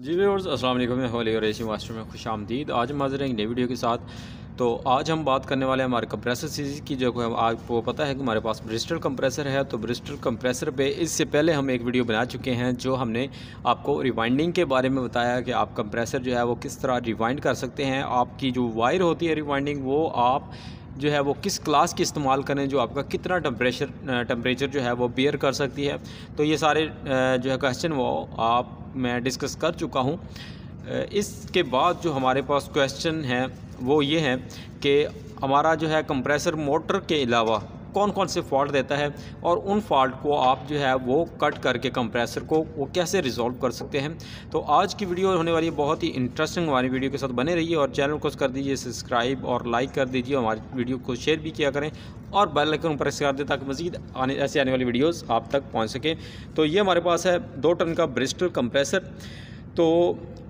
जी viewers, अस्सलाम वालेकुम, मैं होली और एसी मास्टर, में खुश आमदीद। आज हम हाजिर हैं नई वीडियो के साथ। तो आज हम बात करने वाले हैं हमारे कंप्रेसर सीरीज़ की, जो है आपको पता है कि हमारे पास ब्रिस्टल कंप्रेसर है। तो ब्रिस्टल कंप्रेसर पे इससे पहले हम एक वीडियो बना चुके हैं, जो हमने आपको रिवाइंडिंग के बारे में बताया कि आप कंप्रेसर जो है, वो किस तरह रिवाइंड कर सकते हैं। आपकी जो वायर होती है रिवाइंडिंग वो आप जो है वो किस क्लास की इस्तेमाल करें जो आपका कितना टम्परेचर टम्परेचर जो है वो बियर कर सकती है। तो ये सारे जो है क्वेश्चन वो आप, मैं डिस्कस कर चुका हूँ। इसके बाद जो हमारे पास क्वेश्चन है, वो ये है कि हमारा जो है कंप्रेसर मोटर के अलावा कौन कौन से फॉल्ट देता है और उन फॉल्ट को आप जो है वो कट करके कंप्रेसर को वो कैसे रिजॉल्व कर सकते हैं। तो आज की वीडियो होने वाली है बहुत ही इंटरेस्टिंग हमारी वीडियो के साथ बने रहिए और चैनल को कर दीजिए सब्सक्राइब और लाइक कर दीजिए हमारी वीडियो को शेयर भी किया करें और बेल आइकन प्रेस कर दें ताकि मजीद आने, ऐसे आने वाली वीडियोज़ आप तक पहुँच सकें। तो ये हमारे पास है दो टन का ब्रिस्टल कंप्रेसर तो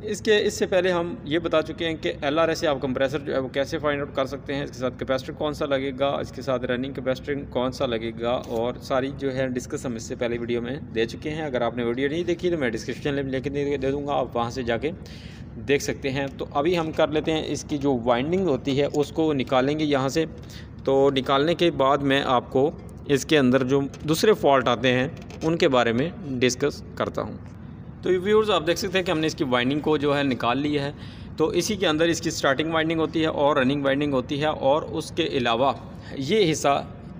इसके इससे पहले हम ये बता चुके हैं कि एल आर एस आप कंप्रेसर जो है वो कैसे फाइंड आउट कर सकते हैं? इसके साथ कैपेसिटर कौन सा लगेगा? इसके साथ रनिंग कैपेसिटर कौन सा लगेगा? और सारी जो है डिस्कस हम इससे पहले वीडियो में दे चुके हैं। अगर आपने वीडियो नहीं देखी तो मैं डिस्क्रिप्शन में लेके दे, दे दूँगा आप वहाँ से जाके देख सकते हैं। तो अभी हम कर लेते हैं इसकी जो वाइंडिंग होती है उसको निकालेंगे यहाँ से। तो निकालने के बाद मैं आपको इसके अंदर जो दूसरे फॉल्ट आते हैं उनके बारे में डिस्कस करता हूँ। तो व्यूर्स आप देख सकते हैं कि हमने इसकी वाइंडिंग को जो है निकाल लिया है। तो इसी के अंदर इसकी स्टार्टिंग वाइंडिंग होती है और रनिंग वाइंडिंग होती है और उसके अलावा ये हिस्सा,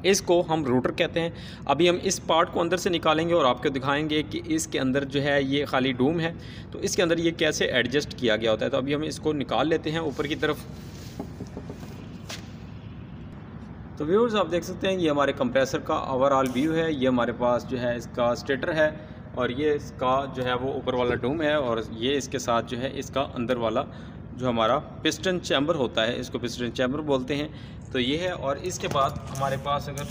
इसको हम रूटर कहते हैं। अभी हम इस पार्ट को अंदर से निकालेंगे और आपको दिखाएँगे कि इसके अंदर जो है ये खाली डूम है। तो इसके अंदर ये कैसे एडजस्ट किया गया होता है। तो अभी हम इसको निकाल लेते हैं ऊपर की तरफ़। तो व्यूर्स आप देख सकते हैं, ये हमारे कंप्रेसर का ओवरऑल व्यू है। ये हमारे पास जो है इसका स्टेटर है। और ये इसका जो है वो ऊपर वाला डूम है और ये इसके साथ जो है इसका अंदर वाला जो हमारा पिस्टन चैम्बर होता है, इसको पिस्टन चैम्बर बोलते हैं। तो ये है और इसके बाद हमारे पास अगर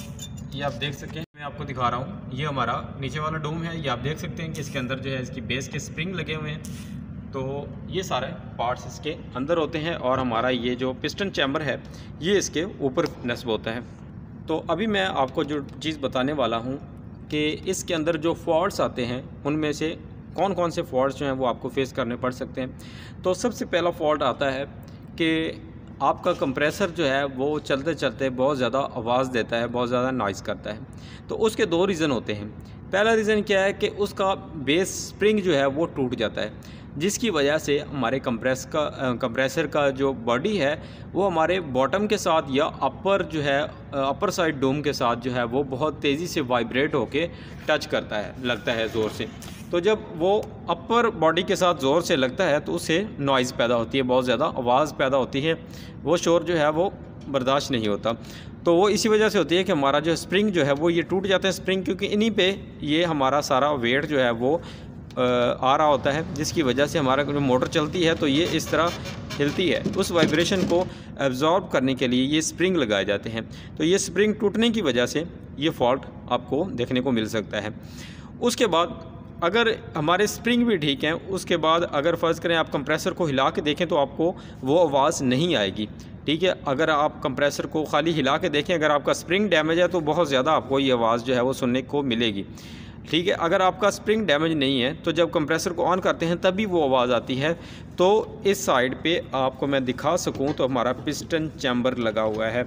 ये आप देख सकें, मैं आपको दिखा रहा हूँ, ये हमारा नीचे वाला डूम है। ये आप देख सकते हैं कि इसके अंदर जो है इसकी बेस के स्प्रिंग लगे हुए हैं। तो ये सारे पार्ट्स इसके अंदर होते हैं और हमारा ये जो पिस्टन चैम्बर है, ये इसके ऊपर नस्ब होता है। तो अभी मैं आपको जो चीज़ बताने वाला हूँ कि इसके अंदर जो फॉल्ट्स आते हैं, उनमें से कौन कौन से फॉल्ट्स जो हैं वो आपको फेस करने पड़ सकते हैं। तो सबसे पहला फॉल्ट आता है कि आपका कंप्रेसर जो है, वो चलते चलते बहुत ज़्यादा आवाज़ देता है, बहुत ज़्यादा नॉइज़ करता है। तो उसके दो रीज़न होते हैं। पहला रीज़न क्या है कि उसका बेस स्प्रिंग जो है, वो टूट जाता है। जिसकी वजह से हमारे कंप्रेस का कंप्रेसर का जो बॉडी है, वो हमारे बॉटम के साथ या अपर जो है अपर साइड डोम के साथ जो है, वो बहुत तेज़ी से वाइब्रेट होके टच करता है, लगता है ज़ोर से। तो जब वो अपर बॉडी के साथ ज़ोर से लगता है तो उससे नॉइज़ पैदा होती है, बहुत ज़्यादा आवाज़ पैदा होती है, वो शोर जो है, वो बर्दाश्त नहीं होता। तो वो इसी वजह से होती है कि हमारा जो स्प्रिंग जो है, वो ये टूट जाते हैं स्प्रिंग क्योंकि इन्हीं पे ये हमारा सारा वेट जो है, वो आ रहा होता है, जिसकी वजह से हमारा जो मोटर चलती है तो ये इस तरह हिलती है। उस वाइब्रेशन को एब्जॉर्ब करने के लिए ये स्प्रिंग लगाए जाते हैं। तो ये स्प्रिंग टूटने की वजह से ये फॉल्ट आपको देखने को मिल सकता है। उसके बाद अगर हमारे स्प्रिंग भी ठीक हैं, उसके बाद अगर फ़र्ज़ करें आप कंप्रेसर को हिला के देखें तो आपको वो आवाज़ नहीं आएगी। ठीक है, अगर आप कंप्रेसर को खाली हिला के देखें, अगर आपका स्प्रिंग डैमेज है तो बहुत ज़्यादा आपको ये आवाज़ जो है वो सुनने को मिलेगी। ठीक है, अगर आपका स्प्रिंग डैमेज नहीं है तो जब कंप्रेसर को ऑन करते हैं, तभी वो आवाज़ आती है। तो इस साइड पे आपको मैं दिखा सकूँ तो हमारा पिस्टन चैम्बर लगा हुआ है।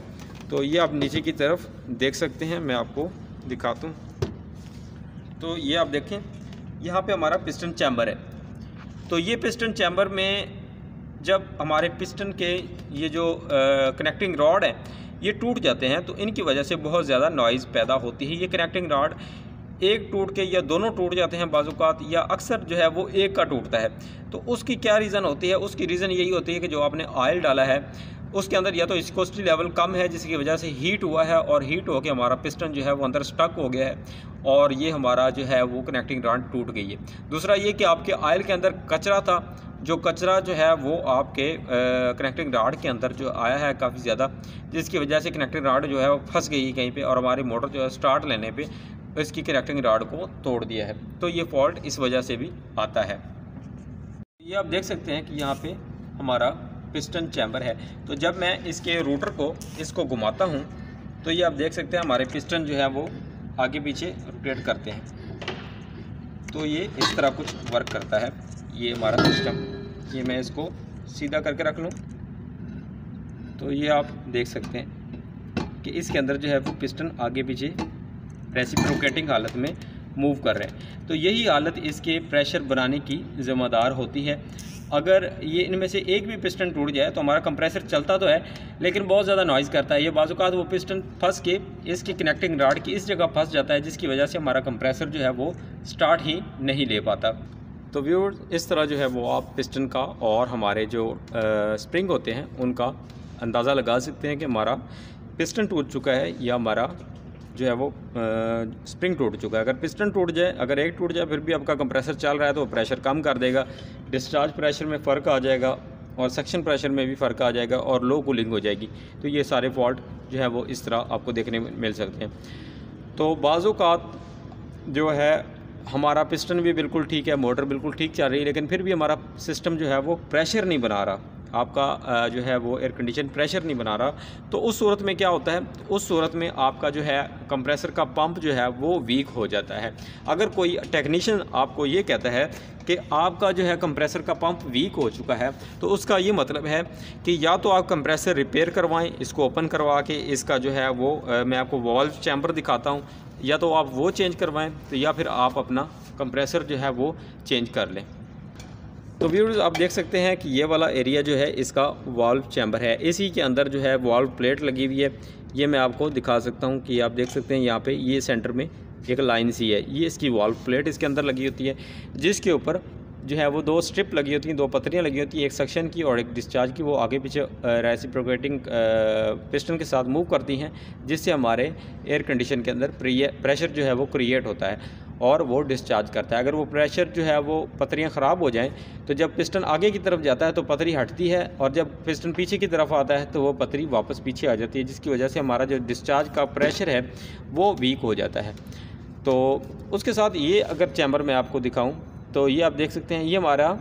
तो ये आप नीचे की तरफ़ देख सकते हैं, मैं आपको दिखाता हूँ। तो ये आप देखें, यहाँ पे हमारा पिस्टन चैम्बर है। तो ये पिस्टन चैम्बर में जब हमारे पिस्टन के ये जो कनेक्टिंग रॉड है, ये टूट जाते हैं तो इनकी वजह से बहुत ज़्यादा नॉइज़ पैदा होती है। ये कनेक्टिंग रॉड एक टूट के या दोनों टूट जाते हैं बाजुकात या अक्सर जो है वो एक का टूटता है। तो उसकी क्या रीज़न होती है? उसकी रीज़न यही होती है कि जो आपने ऑयल डाला है, उसके अंदर या तो इसकोस्टी लेवल कम है, जिसकी वजह से हीट हुआ है और हीट होकर हमारा पिस्टन जो है वो अंदर स्टक हो गया है और ये हमारा जो है वो कनेक्टिंग रॉड टूट गई है। दूसरा ये कि आपके ऑयल के अंदर कचरा था, जो कचरा जो है वो आपके कनेक्टिंग राड के अंदर जो आया है काफ़ी ज़्यादा, जिसकी वजह से कनेक्टिंग राड जो है वो फंस गई कहीं पे और हमारी मोटर जो है स्टार्ट लेने पे इसकी कनेक्टिंग राड को तोड़ दिया है। तो ये फॉल्ट इस वजह से भी आता है। ये आप देख सकते हैं कि यहाँ पे हमारा पिस्टन चैम्बर है। तो जब मैं इसके रूटर को, इसको घुमाता हूँ तो ये आप देख सकते हैं हमारे पिस्टन जो है वो आगे पीछे रोटेट करते हैं। तो ये इस तरह कुछ वर्क करता है, ये हमारा सिस्टम ये मैं इसको सीधा करके रख लूँ। तो ये आप देख सकते हैं कि इसके अंदर जो है वो पिस्टन आगे पीछे रेसिप्रोकेटिंग हालत में मूव कर रहे हैं। तो यही हालत इसके प्रेशर बनाने की ज़िम्मेदार होती है। अगर ये इनमें से एक भी पिस्टन टूट जाए तो हमारा कंप्रेसर चलता तो है लेकिन बहुत ज़्यादा नॉइज़ करता है। ये बाज़ात वो पिस्टन फंस के इसकी कनेक्टिंग राड की इस जगह फंस जाता है जिसकी वजह से हमारा कंप्रेसर जो है वो स्टार्ट ही नहीं ले पाता। तो व्यूर इस तरह जो है वो आप पिस्टन का और हमारे जो आ, स्प्रिंग होते हैं उनका अंदाज़ा लगा सकते हैं कि हमारा पिस्टन टूट चुका है या हमारा जो है वो आ, स्प्रिंग टूट चुका है। अगर पिस्टन टूट जाए अगर एक टूट जाए फिर भी आपका कंप्रेसर चल रहा है तो प्रेशर कम कर देगा। डिस्चार्ज प्रेशर में फ़र्क आ जाएगा और सक्शन प्रेशर में भी फ़र्क आ जाएगा और लो कूलिंग हो जाएगी। तो ये सारे फॉल्ट जो है वो इस तरह आपको देखने में मिल सकते हैं। तो बाज़ात जो है हमारा पिस्टन भी बिल्कुल ठीक है मोटर बिल्कुल ठीक चल रही है लेकिन फिर भी हमारा सिस्टम जो है वो प्रेशर नहीं बना रहा। आपका जो है वो एयर कंडीशन प्रेशर नहीं बना रहा। तो उस सूरत में क्या होता है? उस सूरत में आपका जो है कंप्रेसर का पंप जो है, वो वीक हो जाता है। अगर कोई टेक्नीशियन आपको ये कहता है कि आपका जो है कंप्रेसर का पंप वीक हो चुका है तो उसका ये मतलब है कि या तो आप कंप्रेसर रिपेयर करवाएँ, इसको ओपन करवा के इसका जो है वो मैं आपको वॉल्व चैम्बर दिखाता हूँ, या तो आप वो चेंज करवाएँ तो या फिर आप अपना कंप्रेसर जो है वो चेंज कर लें। तो व्यूर्स आप देख सकते हैं कि ये वाला एरिया जो है, इसका वाल्व चैम्बर है। इसी के अंदर जो है वाल्व प्लेट लगी हुई है। ये मैं आपको दिखा सकता हूँ कि आप देख सकते हैं, यहाँ पे ये सेंटर में एक लाइन सी है। ये इसकी वाल्व प्लेट इसके अंदर लगी होती है, जिसके ऊपर जो है वो दो स्ट्रिप लगी होती हैं, दो पत्रियाँ लगी होती हैं, एक सक्शन की और एक डिस्चार्ज की, वो आगे पीछे रेसिप्रोकेटिंग पिस्टन के साथ मूव करती हैं, जिससे हमारे एयर कंडीशन के अंदर प्रेशर जो है वो क्रिएट होता है और वो डिस्चार्ज करता है। अगर वो प्रेशर जो है वो पतरियाँ ख़राब हो जाएँ तो जब पिस्टन आगे की तरफ़ जाता है तो पतरी हटती है और जब पिस्टन पीछे की तरफ़ आता है तो वो पतरी वापस पीछे आ जाती है, जिसकी वजह से हमारा जो डिस्चार्ज का प्रेशर है, वो वीक हो जाता है। तो उसके साथ ये अगर चैम्बर में आपको दिखाऊँ तो ये आप देख सकते हैं, ये हमारा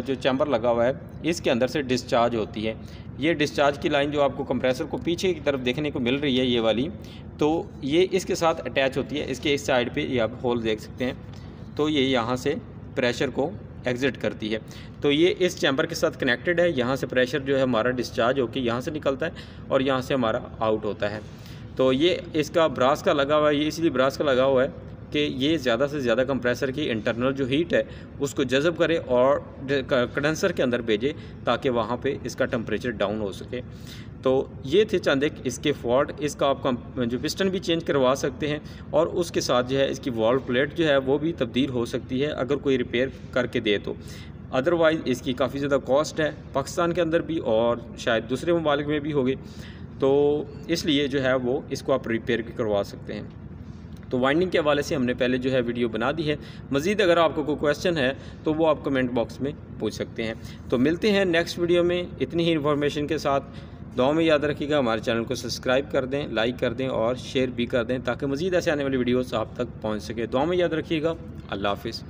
जो चैम्बर लगा हुआ है, इसके अंदर से डिस्चार्ज होती है। ये डिस्चार्ज की लाइन जो आपको कंप्रेसर को पीछे की तरफ़ देखने को मिल रही है, ये वाली तो ये इसके साथ अटैच होती है, इसके इस साइड पे ये आप होल देख सकते हैं तो ये यहाँ से प्रेशर को एग्ज़िट करती है। तो ये इस चैम्बर के साथ कनेक्टेड है, यहाँ से प्रेशर जो है हमारा डिस्चार्ज होकर यहाँ से निकलता है और यहाँ से हमारा आउट होता है। तो ये इसका ब्रास का लगा हुआ है, ये इसलिए ब्रास का लगा हुआ है कि ये ज़्यादा से ज़्यादा कंप्रेसर की इंटरनल जो हीट है, उसको जज़ब करे और कंडेंसर के अंदर भेजे ताकि वहाँ पे इसका टेम्परेचर डाउन हो सके। तो ये थे चंद एक इसके फॉल्ट इसका आप जो पिस्टन भी चेंज करवा सकते हैं और उसके साथ जो है इसकी वॉल प्लेट जो है वो भी तब्दील हो सकती है अगर कोई रिपेयर करके दे तो। अदरवाइज़ इसकी काफ़ी ज़्यादा कॉस्ट है पाकिस्तान के अंदर भी और शायद दूसरे ममालिक में भी होगी। तो इसलिए जो है वो इसको आप रिपेयर भी करवा सकते हैं। तो वाइंडिंग के हवाले से हमने पहले जो है वीडियो बना दी है। मज़ीद अगर आपको कोई क्वेश्चन है तो वो आप कमेंट बॉक्स में पूछ सकते हैं। तो मिलते हैं नेक्स्ट वीडियो में। इतनी ही इन्फॉर्मेशन के साथ दुआ में याद रखिएगा, हमारे चैनल को सब्सक्राइब कर दें लाइक कर दें और शेयर भी कर दें, ताकि मज़ीद ऐसे आने वाली वीडियोस आप तक पहुँच सके। दुआ में याद रखिएगा। अल्लाह हाफिज़।